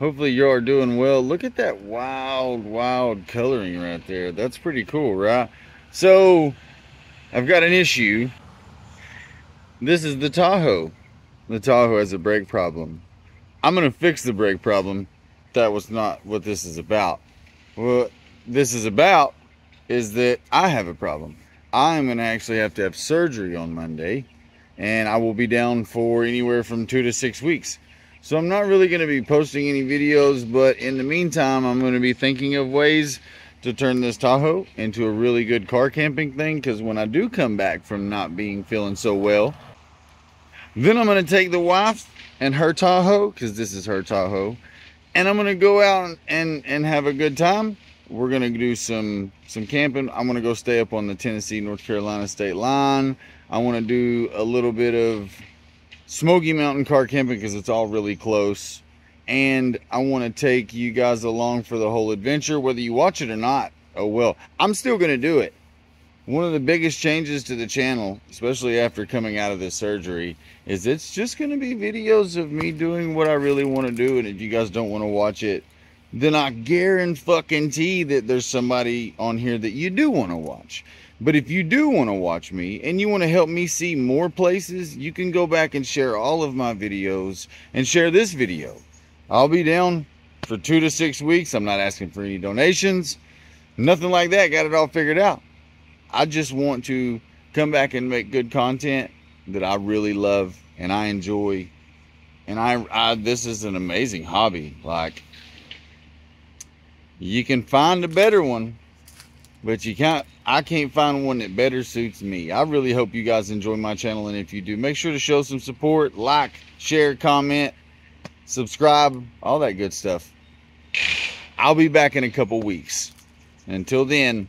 Hopefully you are doing well. Look at that wild, wild coloring right there. That's pretty cool, right? So, I've got an issue. This is the Tahoe. The Tahoe has a brake problem. I'm to fix the brake problem. That was not what this is about. What this is about is that I have a problem. I'm to actually have to have surgery on Monday, and I will be down for anywhere from two to six weeks. So I'm not really going to be posting any videos, but in the meantime, I'm going to be thinking of ways to turn this Tahoe into a really good car camping thing because when I do come back from not being feeling so well, then I'm going to take the wife and her Tahoe because this is her Tahoe and I'm going to go out and, and have a good time. We're going to do some some camping. I'm going to go stay up on the Tennessee North Carolina state line. I want to do a little bit of Smoky Mountain car camping because it's all really close and I want to take you guys along for the whole adventure, whether you watch it or not. Oh well, I'm still going to do it. One of the biggest changes to the channel, especially after coming out of this surgery, is it's just going to be videos of me doing what I really want to do. And if you guys don't want to watch it, then I guarantee that there's somebody on here that you do want to watch. But if you do want to watch me and you want to help me see more places, you can go back and share all of my videos and share this video. I'll be down for two to six weeks. I'm not asking for any donations, nothing like that. Got it all figured out. I just want to come back and make good content that I really love and I enjoy. And I, I this is an amazing hobby. Like you can find a better one, but you can't I can't find one that better suits me. I really hope you guys enjoy my channel and if you do, make sure to show some support, like, share, comment, subscribe, all that good stuff. I'll be back in a couple weeks. Until then,